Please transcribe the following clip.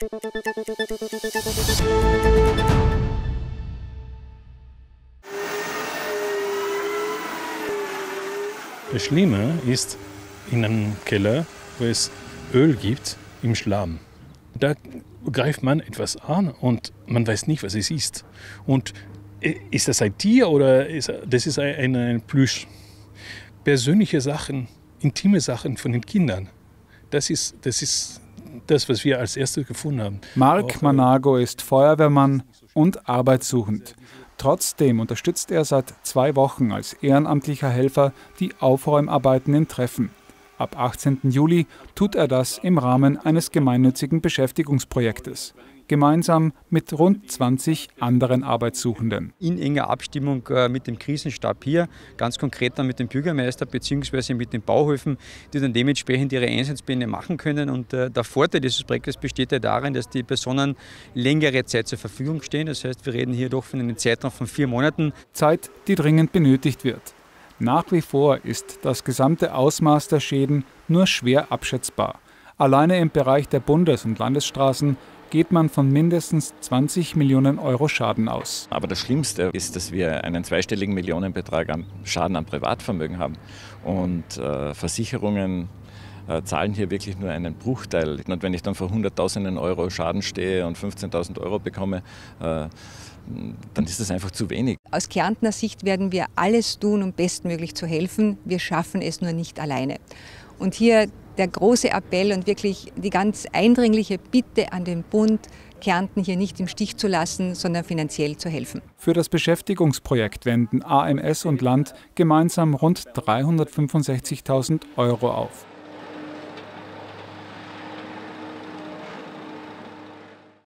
Das Schlimme ist in einem Keller, wo es Öl gibt im Schlamm. Da greift man etwas an und man weiß nicht, was es ist. Und äh, ist das ein Tier oder ist das ist ein, ein Plüsch? Persönliche Sachen, intime Sachen von den Kindern. Das ist, das ist das, was wir als erstes gefunden haben. Mark äh, Manago ist Feuerwehrmann und arbeitssuchend. Trotzdem unterstützt er seit zwei Wochen als ehrenamtlicher Helfer die Aufräumarbeiten in Treffen. Ab 18. Juli tut er das im Rahmen eines gemeinnützigen Beschäftigungsprojektes gemeinsam mit rund 20 anderen Arbeitssuchenden. In enger Abstimmung äh, mit dem Krisenstab hier, ganz konkret dann mit dem Bürgermeister bzw. mit den Bauhöfen, die dann dementsprechend ihre Einsatzpläne machen können. Und äh, der Vorteil dieses Projektes besteht ja darin, dass die Personen längere Zeit zur Verfügung stehen. Das heißt, wir reden hier doch von einem Zeitraum von vier Monaten. Zeit, die dringend benötigt wird. Nach wie vor ist das gesamte Ausmaß der Schäden nur schwer abschätzbar. Alleine im Bereich der Bundes- und Landesstraßen geht man von mindestens 20 Millionen Euro Schaden aus. Aber das Schlimmste ist, dass wir einen zweistelligen Millionenbetrag an Schaden am Privatvermögen haben. Und äh, Versicherungen äh, zahlen hier wirklich nur einen Bruchteil. Und wenn ich dann vor Hunderttausenden Euro Schaden stehe und 15.000 Euro bekomme, äh, dann ist das einfach zu wenig. Aus Kärntner Sicht werden wir alles tun, um bestmöglich zu helfen. Wir schaffen es nur nicht alleine. Und hier der große Appell und wirklich die ganz eindringliche Bitte an den Bund, Kärnten hier nicht im Stich zu lassen, sondern finanziell zu helfen. Für das Beschäftigungsprojekt wenden AMS und Land gemeinsam rund 365.000 Euro auf.